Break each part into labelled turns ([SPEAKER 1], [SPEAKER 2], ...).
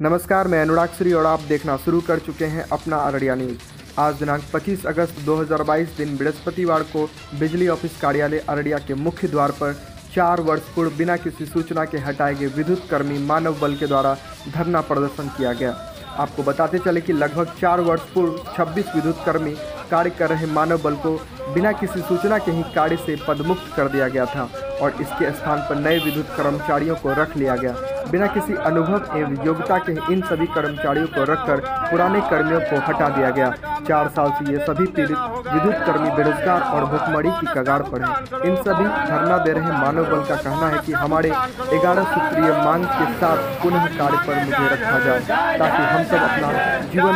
[SPEAKER 1] नमस्कार, मैं अनुराग श्री और आप देखना शुरू कर चुके हैं अपना अररिया न्यूज़। आज दिनांक 25 अगस्त 2022 दिन बृहस्पतिवार को बिजली ऑफ़िस कार्यालय अररिया के मुख्य द्वार पर चार वर्ष पूर्व बिना किसी सूचना के हटाए गए विद्युत कर्मी मानव बल के द्वारा धरना प्रदर्शन किया गया। आपको बताते चले कि लगभग चार वर्ष पूर्व 26 विद्युत कर्मी कार्य कर रहे मानव बल को बिना किसी सूचना के ही कार्य से पदमुक्त कर दिया गया था। और इसके स्थान पर नए विद्युत कर्मचारियों को रख लिया गया। बिना किसी अनुभव एवं योग्यता के इन सभी कर्मचारियों को रखकर पुराने कर्मियों को हटा दिया गया। चार साल से ये सभी पीड़ित विद्युत कर्मी बेरोजगार और भुखमरी की कगार पर हैं। इन सभी धरना दे रहे मानव बल का कहना है कि हमारे ग्यारह सूत्रीय मांग के साथ पुनः कार्य पर मुझे रखा जाए, ताकि हम सब अपना जीवन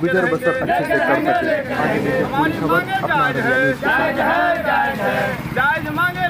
[SPEAKER 1] गुजर बसर अच्छे से कर सके। आगे पूरी खबर अपना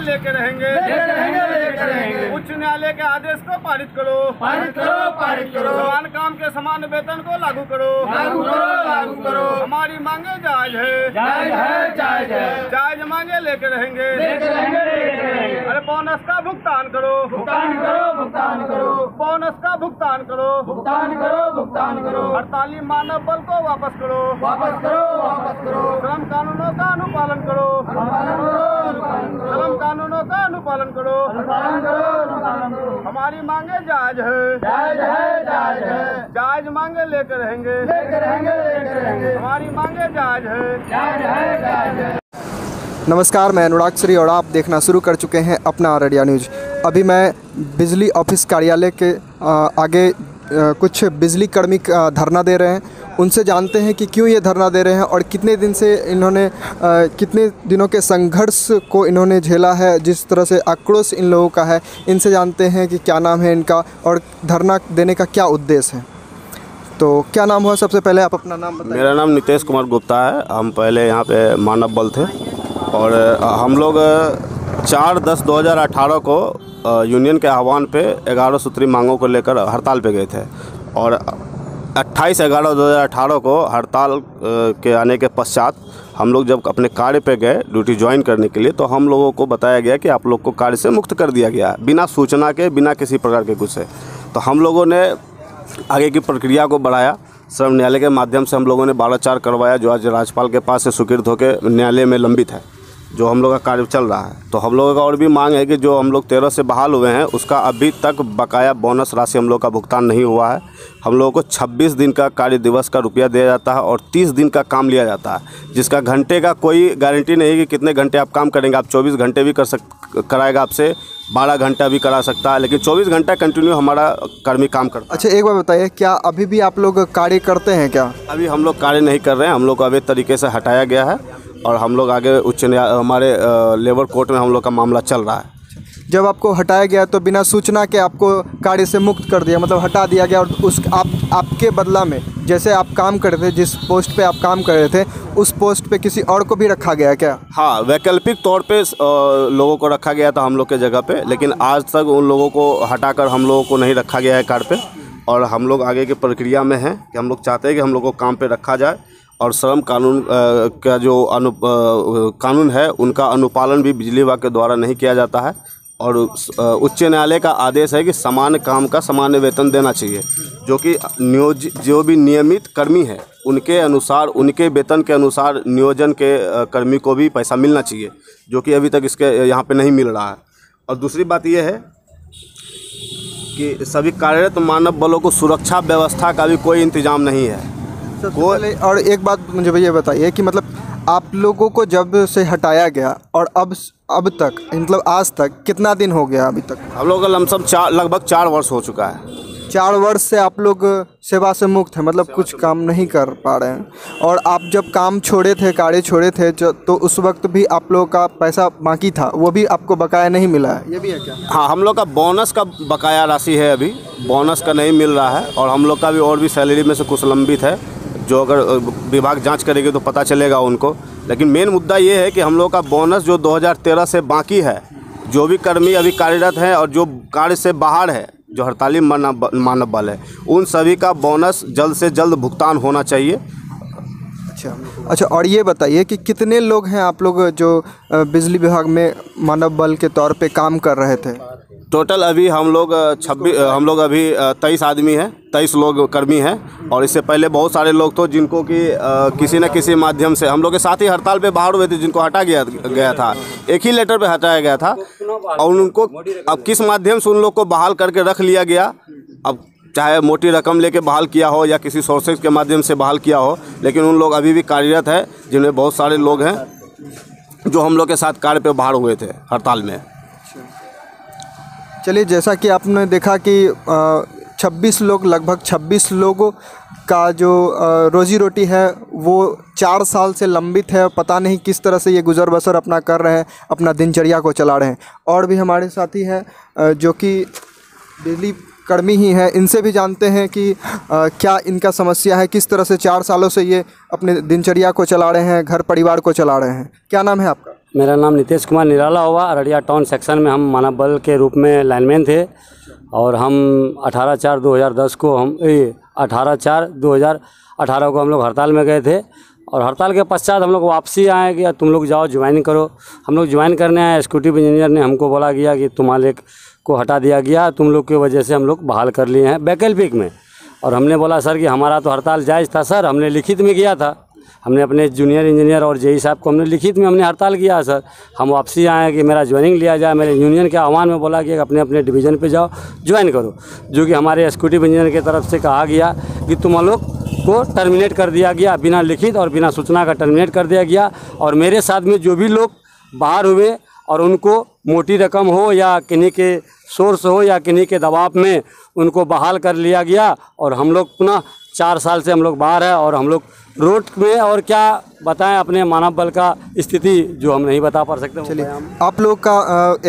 [SPEAKER 1] रहिया न्यूज़ के साथ।
[SPEAKER 2] जायज़ लेके रहेंगे। उच्च न्यायालय के आदेश को पारित करो।
[SPEAKER 3] पारित करो पारित करो।
[SPEAKER 2] समान काम के समान वेतन को लागू करो।
[SPEAKER 3] लागू करो लागू करो।
[SPEAKER 2] हमारी मांगे जायज़ है।
[SPEAKER 3] जायज़ है जायज़ है।
[SPEAKER 2] जायज़ मांगे लेके रहेंगे।
[SPEAKER 3] लेके रहेंगे लेके रहेंगे।
[SPEAKER 2] अरे बोनस का भुगतान करो।
[SPEAKER 3] भुगतान करो भुगतान करो।
[SPEAKER 2] बोनस का भुगतान करो।
[SPEAKER 3] भुगतान करो भुगतान करो।
[SPEAKER 2] हड़ताली मानव बल को वापस करो।
[SPEAKER 3] वापस करो वापस करो।
[SPEAKER 2] श्रम कानूनों का अनुपालन करो।
[SPEAKER 3] अनुपालन करो।
[SPEAKER 2] श्रम कानूनों का अनुपालन करो।
[SPEAKER 3] अनुपालन करो अनुपालन करो।
[SPEAKER 2] हमारी मांगे जायज़ है।
[SPEAKER 3] जायज़ है जायज़ है।
[SPEAKER 2] जायज़ मांगे लेकर रहेंगे।
[SPEAKER 3] लेके रहेंगे लेके रहेंगे।
[SPEAKER 2] हमारी मांगे जायज़ है।
[SPEAKER 3] जायज़ है जायज़ है।
[SPEAKER 1] नमस्कार मैं अनुराग श्री और आप देखना शुरू कर चुके हैं अपना अररिया न्यूज़। अभी मैं बिजली ऑफ़िस कार्यालय के आगे कुछ बिजली कर्मी धरना दे रहे हैं। उनसे जानते हैं कि क्यों ये धरना दे रहे हैं और कितने दिन से इन्होंने आ, कितने दिनों के संघर्ष को इन्होंने झेला है जिस तरह से आक्रोश इन लोगों का है इनसे जानते हैं कि क्या नाम है इनका और धरना देने का क्या उद्देश्य है। तो क्या नाम हुआ? सबसे पहले आप अपना नाम बताइए।
[SPEAKER 4] मेरा नाम नितेश कुमार गुप्ता है। हम पहले यहाँ पे मानव बल थे और हम लोग चार दस दो हज़ार अठारह को यूनियन के आह्वान पे ग्यारह सूत्री मांगों को लेकर हड़ताल पे गए थे और अट्ठाईस ग्यारह दो हज़ार अठारह को हड़ताल के आने के पश्चात हम लोग जब अपने कार्य पे गए, ड्यूटी ज्वाइन करने के लिए तो हम लोगों को बताया गया कि आप लोग को कार्य से मुक्त कर दिया गया है, बिना सूचना के, बिना किसी प्रकार के कुछ से। तो हम लोगों ने आगे की प्रक्रिया को बढ़ाया। सर्व न्यायालय के माध्यम से हम लोगों ने बारह चार करवाया, जो आज राज्यपाल के पास से स्वीकृत होकर न्यायालय में लंबित है। जो हम लोग का कार्य चल रहा है। तो हम लोगों का और भी मांग है कि जो हम लोग तेरह से बहाल हुए हैं उसका अभी तक बकाया बोनस राशि हम लोग का भुगतान नहीं हुआ है। हम लोगों को 26 दिन का कार्य दिवस का रुपया दिया जाता है और 30 दिन का काम लिया जाता है जिसका घंटे का कोई गारंटी नहीं है कि कितने घंटे आप काम करेंगे। आप 24 घंटे भी कर सक कराएगा आपसे 12 घंटा भी करा सकता है लेकिन 24 घंटा कंटिन्यू हमारा कर्मी काम करता है।
[SPEAKER 1] अच्छा एक बार बताइए क्या अभी भी आप लोग कार्य करते हैं क्या?
[SPEAKER 4] अभी हम लोग कार्य नहीं कर रहे हैं हम लोग को अवैध तरीके से हटाया गया है। और हम लोग आगे उच्च न्याय हमारे लेबर कोर्ट में हम लोग का मामला चल रहा है।
[SPEAKER 1] जब आपको हटाया गया तो बिना सूचना के आपको कार्य से मुक्त कर दिया मतलब हटा दिया गया और उस आप आपके बदला में जैसे आप काम कर रहे थे जिस पोस्ट पे आप काम कर रहे थे उस पोस्ट पे किसी और को भी रखा गया क्या?
[SPEAKER 4] हाँ वैकल्पिक तौर पे लोगों को रखा गया था हम लोग के जगह पे लेकिन आज तक उन लोगों को हटाकर हम लोगों को नहीं रखा गया है कार्य पे। और हम लोग आगे की प्रक्रिया में हैं कि हम लोग चाहते हैं कि हम लोग को काम पर रखा जाए। और श्रम कानून का जो अनु कानून है, उनका अनुपालन भी बिजली विभाग के द्वारा नहीं किया जाता है। और उच्च न्यायालय का आदेश है कि समान काम का समान वेतन देना चाहिए, जो कि नियोजित जो भी नियमित कर्मी है, उनके अनुसार, उनके वेतन के अनुसार नियोजन के कर्मी को भी पैसा मिलना चाहिए, जो कि अभी तक इसके, यहाँ पे नहीं मिल रहा है। और दूसरी बात यह है कि सभी कार्यरत मानव बलों को सुरक्षा व्यवस्था का भी कोई इंतज़ाम नहीं है।
[SPEAKER 1] पहले और एक बात मुझे भैया बताइए कि मतलब आप लोगों को जब से हटाया गया और अब अब तक मतलब आज तक कितना दिन हो गया अभी तक?
[SPEAKER 4] हम लोग का लमसम चार लगभग चार वर्ष हो चुका है।
[SPEAKER 1] चार वर्ष से आप लोग सेवा से मुक्त हैं मतलब कुछ काम नहीं कर पा रहे हैं। और आप जब काम छोड़े थे कार्य छोड़े थे जो तो उस वक्त भी आप लोगों का पैसा बाकी था वो भी आपको बकाया नहीं मिला है? ये भी है क्या?
[SPEAKER 4] हाँ हम लोग का बोनस का बकाया राशि है अभी बोनस का नहीं मिल रहा है और हम लोग का भी और भी सैलरी में से कुछ लंबित है। जो अगर विभाग जाँच करेगी तो पता चलेगा उनको। लेकिन मेन मुद्दा ये है कि हम लोग का बोनस जो 2013 से बाकी है, जो भी कर्मी अभी कार्यरत हैं और जो कार्य से बाहर है, जो हड़ताली मानव मानव बल है, उन सभी का बोनस जल्द से जल्द भुगतान होना चाहिए।
[SPEAKER 1] अच्छा अच्छा और ये बताइए कि कितने लोग हैं आप लोग जो बिजली विभाग में मानव बल के तौर पे काम कर रहे थे?
[SPEAKER 4] टोटल अभी हम लोग छब्बीस हम लोग अभी तेईस आदमी हैं, तेईस लोग कर्मी हैं। और इससे पहले बहुत सारे लोग तो जिनको कि किसी न किसी माध्यम से, हम लोग के साथ ही हड़ताल पे बाहर हुए थे, जिनको हटा गया गया था। एक ही लेटर पे हटाया गया था। और उनको अब किस माध्यम से उन लोग को बहाल करके रख लिया गया? अब चाहे मोटी रकम लेके बहाल किया हो या किसी सोर्सेज के माध्यम से बहाल किया हो, लेकिन उन लोग अभी भी कार्यरत है, जिनमें बहुत सारे लोग हैं, जो हम लोग के साथ कार्य पे बाहर हुए थे, हड़ताल में।
[SPEAKER 1] चलिए जैसा कि आपने देखा कि छब्बीस लोग लगभग छब्बीस लोगों का जो रोजी रोटी है वो चार साल से लंबित है। पता नहीं किस तरह से ये गुज़र बसर अपना कर रहे हैं अपना दिनचर्या को चला रहे हैं। और भी हमारे साथी हैं जो कि बिजली कर्मी ही हैं इनसे भी जानते हैं कि अ, क्या इनका समस्या है किस तरह से चार सालों से ये अपने दिनचर्या को चला रहे हैं घर परिवार को चला रहे हैं। क्या नाम है आपका?
[SPEAKER 5] मेरा नाम नितेश कुमार निराला हुआ। अररिया टाउन सेक्शन में हम मानव बल के रूप में लाइनमैन थे। और हम 18 चार 2010 को हम 18 चार 2018 को हम लोग हड़ताल में गए थे। और हड़ताल के पश्चात हम लोग वापसी आए कि तुम लोग जाओ ज्वाइन करो। हम लोग ज्वाइन करने आए। एक्सिक्यूटिव इंजीनियर ने हमको बोला गया कि तुम्हारे को हटा दिया गया। तुम लोग की वजह से हम लोग बहाल कर लिए हैं वैकल्पिक में। और हमने बोला, सर, कि हमारा तो हड़ताल जायज़ था, सर। हमने लिखित में किया था। हमने अपने जूनियर इंजीनियर और जेई साहब को हमने लिखित में हमने हड़ताल किया सर। हम वापसी आए कि मेरा ज्वाइनिंग लिया जाए, मेरे यूनियन के आह्वान में बोला कि अपने अपने डिवीज़न पे जाओ, ज्वाइन करो। जो कि हमारे एक्सिक्यूटिव इंजीनियर की तरफ़ से कहा गया कि तुम लोग को टर्मिनेट कर दिया गया, बिना लिखित और बिना सूचना का टर्मिनेट कर दिया गया और मेरे साथ में जो भी लोग बाहर हुए और उनको मोटी रकम हो या किन्हीं के सोर्स हो या किन्हीं के दबाव में उनको बहाल कर लिया गया और हम लोग पुनः चार साल से हम लोग बाहर है और हम लोग रोड में और क्या बताएँ अपने मानव बल का स्थिति जो हम नहीं बता पा सकते
[SPEAKER 1] चलिए आप लोग का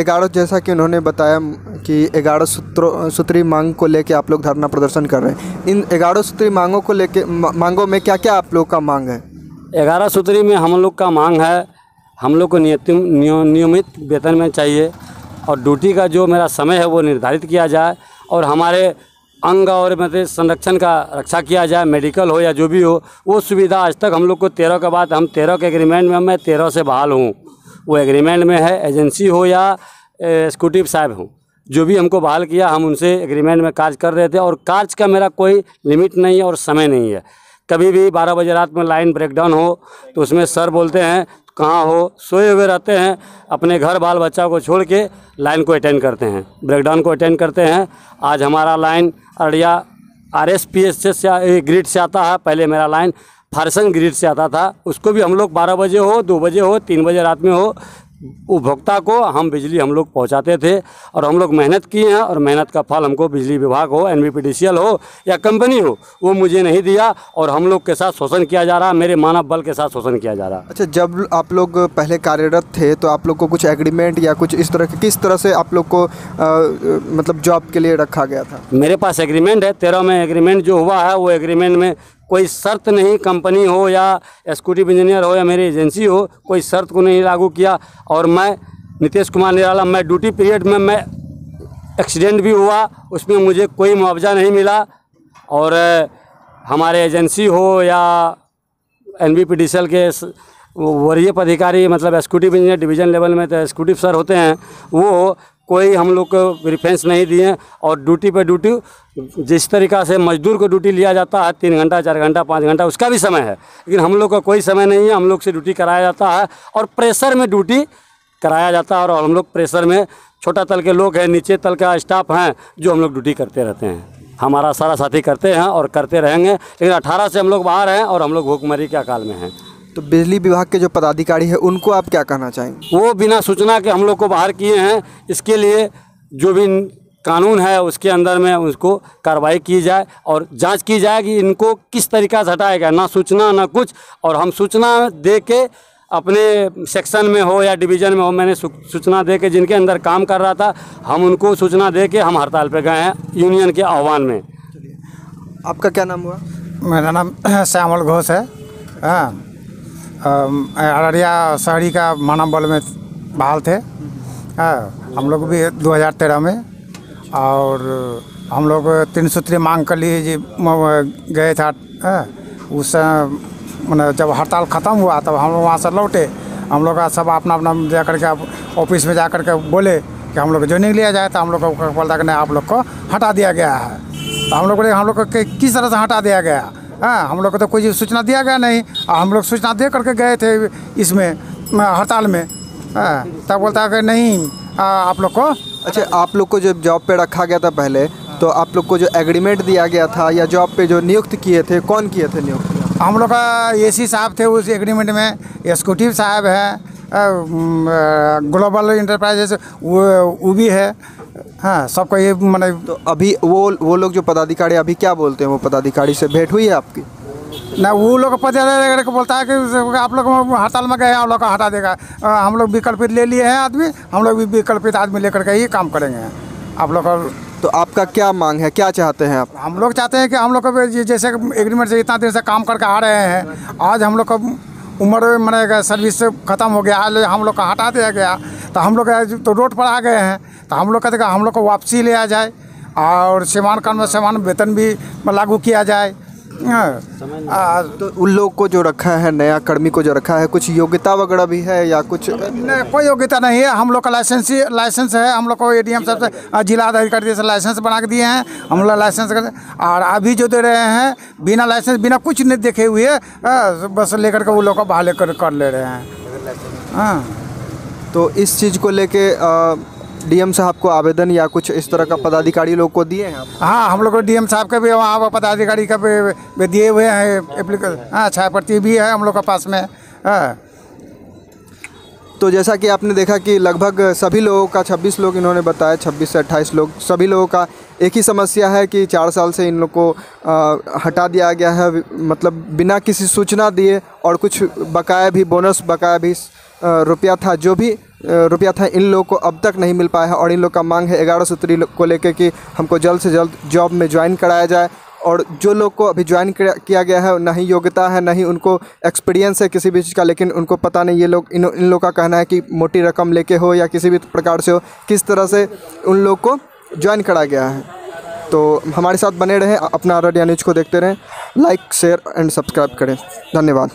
[SPEAKER 1] ग्यारह जैसा कि उन्होंने बताया कि ग्यारह सूत्रों सूत्री मांग को लेके आप लोग धरना प्रदर्शन कर रहे हैं। इन ग्यारह सूत्री मांगों को लेके मा- मांगों में क्या क्या आप लोग का मांग है?
[SPEAKER 5] ग्यारह सूत्री में हम लोग का मांग है हम लोग को नियमित वेतन में चाहिए और ड्यूटी का जो मेरा समय है वो निर्धारित किया जाए और हमारे अंग और मतलब संरक्षण का रक्षा किया जाए, मेडिकल हो या जो भी हो, वो सुविधा आज तक हम लोग को तेरह के बाद, हम तेरह के एग्रीमेंट में, मैं तेरह से बहाल हूँ। वो एग्रीमेंट में है एजेंसी हो या एक्सिक्यूटिव साहब हो। जो भी हमको बहाल किया, हम उनसे एग्रीमेंट में कार्य कर रहे थे और कार्य का मेरा कोई लिमिट नहीं है और समय नहीं है। कभी भी बारह बजे रात में लाइन ब्रेकडाउन हो तो उसमें सर बोलते हैं कहाँ हो, सोए हुए रहते हैं, अपने घर बाल बच्चा को छोड़ के लाइन को अटेंड करते हैं। ब्रेकडाउन को अटेंड करते हैं। आज हमारा line Araria R S P S से ग्रिड से आता है। पहले मेरा लाइन फारसन ग्रिड से आता था। उसको भी हम लोग बारह बजे हो, दो बजे हो, तीन बजे रात में हो। उपभोक्ता को हम बिजली हम लोग पहुंचाते थे और हम लोग मेहनत किए हैं और मेहनत का फल हमको बिजली विभाग हो एन हो या कंपनी हो वो मुझे नहीं दिया और हम लोग के साथ शोषण किया जा रहा मेरे मानव बल के साथ शोषण किया जा रहा।
[SPEAKER 1] अच्छा जब आप लोग पहले कार्यरत थे तो आप लोग को कुछ एग्रीमेंट या कुछ इस तरह के किस तरह से आप लोग को अ, मतलब जॉब के लिए रखा गया था?
[SPEAKER 5] मेरे पास एग्रीमेंट है तेरह में एग्रीमेंट जो हुआ है वो एग्रीमेंट में कोई शर्त नहीं कंपनी हो या स्कूटी इंजीनियर हो या मेरी एजेंसी हो, कोई शर्त को नहीं लागू किया। और मैं नीतीश कुमार निराला, मैं ड्यूटी पीरियड में मैं एक्सीडेंट भी हुआ, उसमें मुझे कोई मुआवजा नहीं मिला। और, हमारे एजेंसी हो या एन बी के वरीय पदाधिकारी मतलब एक्सिक्यूटिव इंजीनियर डिवीज़न लेवल में तो एक्सिक्यूटिव सर होते हैं, वो कोई हम लोग को रिफरेंस नहीं दिए और ड्यूटी पर ड्यूटी जिस तरीक़ा से मजदूर को ड्यूटी लिया जाता है, तीन घंटा, चार घंटा, पाँच घंटा, उसका भी समय है। लेकिन हम लोग का कोई समय नहीं है, हम लोग से ड्यूटी कराया जाता है और प्रेशर में ड्यूटी कराया जाता है और हम लोग प्रेशर में छोटा तल के लोग हैं, नीचे तल का स्टाफ हैं, जो हम लोग ड्यूटी करते रहते हैं। हमारा सारा साथी करते हैं और करते रहेंगे। लेकिन अठारह से हम लोग बाहर हैं और हम लोग भूखमरी के अकाल में हैं।
[SPEAKER 1] तो बिजली विभाग के जो पदाधिकारी है उनको आप क्या कहना चाहेंगे?
[SPEAKER 5] वो बिना सूचना के हम लोग को बाहर किए हैं इसके लिए जो भी कानून है उसके अंदर में उसको कार्रवाई की जाए और जाँच की जाए कि इनको किस तरीक़ा से हटाया गया ना सूचना ना कुछ। और हम सूचना दे के अपने सेक्शन में हो या डिवीज़न में हो मैंने सूचना दे के जिनके अंदर काम कर रहा था हम उनको सूचना दे के हम हड़ताल पे गए हैं यूनियन के आह्वान में।
[SPEAKER 1] आपका क्या नाम हुआ?
[SPEAKER 6] मेरा नाम श्यामल घोष है। हाँ। अररिया शहरी का मानव बल में बहाल थे। हाँ हम लोग भी 2013 में, और हम लोग तीन सूत्री मांग कर लिए जी गए था उस मैंने जब हड़ताल ख़त्म हुआ, तब हम लोग वहाँ से लौटे। हम लोग सब अपना अपना जा कर के ऑफ़िस में जा कर के बोले कि हम लोग ज्वाइनिंग लिया जाए तो हम लोग को बोलता कि नहीं, आप लोग को हटा दिया गया है। तो हम लोग बोले, हम लोग को किस तरह से हटा दिया गया? हाँ हम लोग को तो कोई सूचना दिया गया नहीं। और हम लोग सूचना दे करके गए थे इसमें हड़ताल में। हाँ तब बोलता है कि नहीं आ, आप लोग को।
[SPEAKER 1] अच्छा आप लोग को जब जॉब पे रखा गया था पहले तो आप लोग को जो एग्रीमेंट दिया गया था या जॉब पे जो नियुक्त किए थे कौन किए थे नियुक्त?
[SPEAKER 6] हम लोग का ए सी साहब थे उस एग्रीमेंट में एक्सिक्यूटिव साहब है। ग्लोबल इंटरप्राइजेस वो वो भी है। हाँ सबको ये मैंने
[SPEAKER 1] तो अभी वो वो लोग जो पदाधिकारी अभी क्या बोलते हैं? वो पदाधिकारी से भेंट हुई है आपकी?
[SPEAKER 6] ना वो लोग पता को बोलता है कि आप लोग हड़ताल में गए हम लोग को हटा देगा। हम लोग विकल्पित ले लिए हैं आदमी हम लोग भी विकल्पित आदमी लेकर के ही काम करेंगे। आप लोग का
[SPEAKER 1] तो आपका क्या मांग है? क्या चाहते हैं आप?
[SPEAKER 6] हम लोग चाहते हैं कि हम लोग को जैसे एग्रीमेंट से इतना देर से काम करके आ रहे हैं। आज हम लोग का उम्र मैंने सर्विस ख़त्म हो गया हम लोग का हटा दिया गया। तो हम लोग तो रोड पर आ गए हैं तो हम लोग कहते हम लोग को वापसी लिया जाए और समान में समान वेतन भी लागू किया जाए। आ,
[SPEAKER 1] तो उन लोग को जो रखा है नया कर्मी को जो रखा है कुछ योग्यता वगैरह भी है या कुछ?
[SPEAKER 6] नहीं, कोई योग्यता नहीं है। हम लोग का लाइसेंस ही लाइसेंस है। हम लोग को ए डी एम साहब से जिला अधिकारी से लाइसेंस बना के दिए हैं। हम लोग लाइसेंस कर और अभी जो दे रहे हैं बिना लाइसेंस बिना कुछ नहीं देखे हुए बस लेकर के वो लोग को बहाल कर कर ले रहे हैं। हाँ।
[SPEAKER 1] तो इस चीज़ को लेके डीएम साहब को आवेदन या कुछ इस तरह का पदाधिकारी लोग को दिए हैं आप?
[SPEAKER 6] हाँ हम लोग को डी एम साहब का भी वहाँ पर पदाधिकारी का भी, दिए हुए हैं एप्लीकेशन हाँ छाया प्रति भी है हम लोग के पास में। हाँ।
[SPEAKER 1] तो जैसा कि आपने देखा कि लगभग सभी लोगों का 26 लोग इन्होंने बताया 26 से 28 लोग सभी लोगों का एक ही समस्या है कि चार साल से इन लोग को अ, हटा दिया गया है मतलब बिना किसी सूचना दिए और कुछ बकाया भी बोनस बकाया भी रुपया था जो भी रुपया था। इन लोगों को अब तक नहीं मिल पाया है और इन लोग का मांग है ग्यारह सूत्री को लेकर कि हमको जल्द से जल्द जॉब में ज्वाइन कराया जाए। और जो लोग को अभी ज्वाइन किया गया है, ना ही योग्यता है, ना ही उनको एक्सपीरियंस है किसी भी चीज़ का, लेकिन उनको पता नहीं ये लोग, इन इन लोग का कहना है कि मोटी रकम लेके हो या किसी भी प्रकार से हो, किस तरह से उन लोग को ज्वाइन करा गया है। तो हमारे साथ बने रहें, अपना अररिया न्यूज़ को देखते रहें, लाइक, शेयर एंड सब्सक्राइब करें। धन्यवाद।